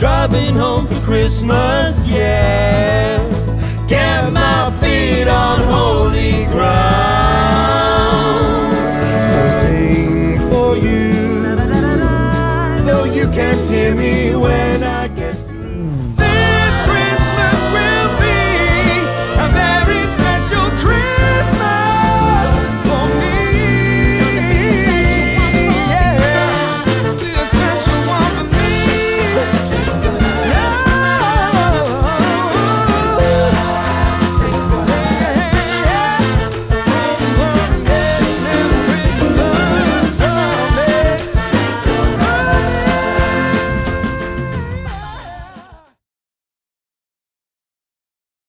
driving home for Christmas, yeah. Get my feet on holy ground. So sing for you, though you can't hear me when I